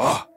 Oh.